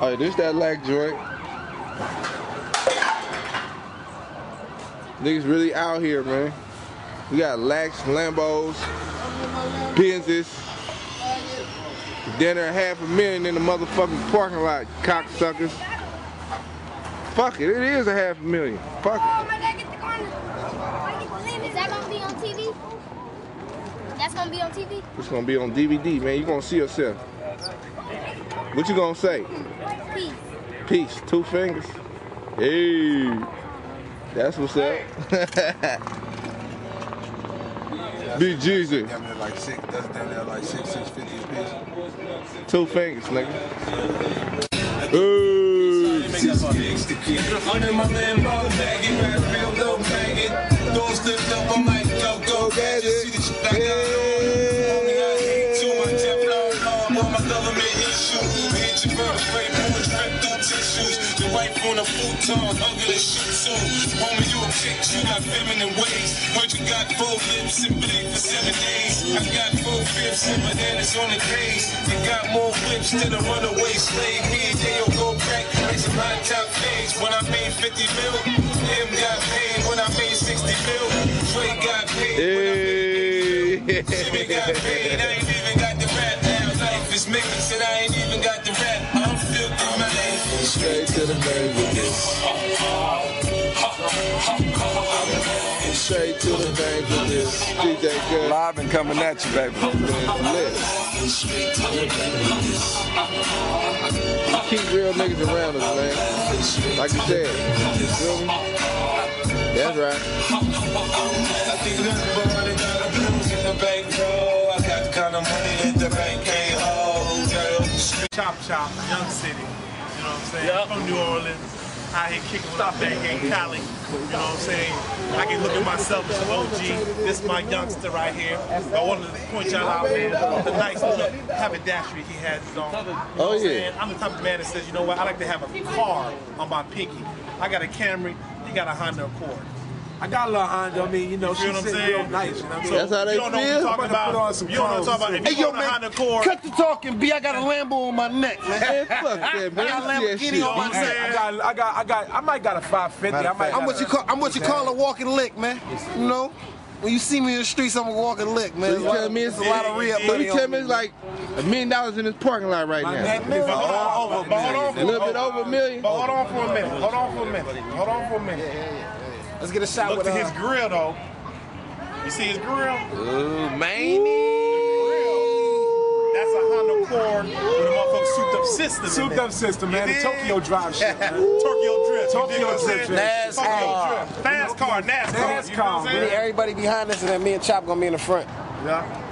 Oh, this that lack joint. Niggas really out here, man. We got Lax, Lambos, Benzes. Dinner half a million in the motherfucking parking lot, cocksuckers. Fuck it, it is a half a million. Fuck it. Oh my God, get the corner. Is that gonna be on TV? That's gonna be on TV? It's gonna be on DVD, man. You're gonna see yourself. What you gonna say? Peace. Peace, two fingers. Hey, that's what's up. Be Jesus. Damn near like six. That's damn near like six, six fifty piece. two fingers, nigga. Hey. Under my man, ball bag it, rap real low bag it. Doors lift up, I'm like, go, go, get it. See the shit government issues. Hit your vertebrae, bullets rip through tissues. The wife on a futon, ugly shit too. Homie, you a chick, you got feminine ways. Heard you got four lips and bleed for seven days. I got four fifths and bananas on the case. You got more whips than a runaway slave. Me and Dale go back, make some top fades. When I made 50 mil, him got paid. When I made 60 mil, Dre got paid. When I made 80 mil, Jimmy got paid. I ain't even got now. Life is making said I ain't even got the rap. I'm filthy, man. Straight to the bank with this. Straight to the bank with this. DJ Good. Live and coming at you, baby. Lit. Keep real niggas around us, man. Like you said. You feel me? That's right. Chop Chop, Young City. You know what I'm saying? From New Orleans. Out here kicking our back in Cali. You know what I'm saying? I can look at myself as an OG. This is my youngster right here. I wanted to point y'all out, man. The nice little haberdashery he has on. Oh, you know Oh, yeah. saying? I'm the type of man that says, you know what? I like to have a car on my pinky. I got a Camry. He got a Honda Accord. I got a little Honda. I mean, you know, You feel she's what I'm sitting real nice. You know what I mean? That's how they you don't know what. I'm talking about put on some You don't know what I'm talking about. If clothes. you go on a Honda Accord, Cut the talking, B. I got a Lambo on my neck, man. Man, fuck that, man. I got You see that Lamborghini shit. on my I'm neck. saying? I got, I got, I got, I might got a 550. I might. I'm what you call, I'm what you call a walking lick, man. You know, when you see me in the streets, I'm a walking lick, man. So you telling me it's a lot of real So money you on telling me me. it's like a million dollars in this parking lot right now? But hold on, over but hold on A little bit over a million? But hold on for a minute. Hold on for a minute. Hold on for a minute. Let's get a shot Look with to his grill though. You see his grill? Ooh, man. That's a Honda Accord with a motherfucking souped up system. in Souped up system, man. You The? Tokyo drive shit, man. Tokyo drift. Tokyo you dig what drift. NASCAR. Fast car, NASCAR. You know NASCAR. We need everybody behind us, and then me and Chop gonna be in the front. Yeah.